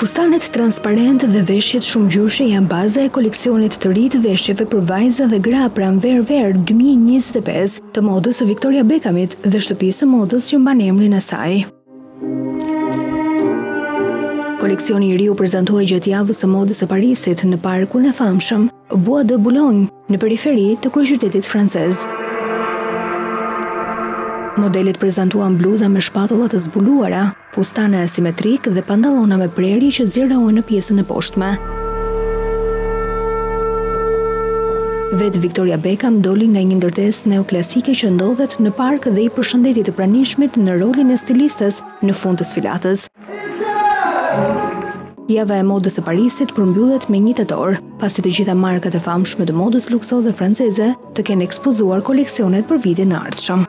Fustanet transparente dhe veshjet shumëngjyrëshe janë baza e koleksionit të ri të veshjeve për vajza dhe gra pranverë-verë 2025 të modës së Victoria Beckhamit dhe shtëpisë së modës që mban emrin e saj. Koleksioni i ri u prezantua gjatë javës së modës së Parisit në parkun e famshëm Bois de Boulogne, në periferi të kryeqytetit francez. Modelet prezantuan bluza me shpatulla të zbuluara, fustane asimetrike dhe pantallona me prerje që zgjerohen në pjesën e poshtme. Vetë Victoria Beckham doli nga një ndërtesë neoklasike që ndodhet në park dhe i përshëndeti të pranishmit në rolin e stilistes në fund të sfilatës. Java e modës së Parisit përmbyllet me një tetor, pasi të gjitha markat e famshme të modës luksoze franceze të kenë ekspozuar koleksionet për vitin e ardhshëm.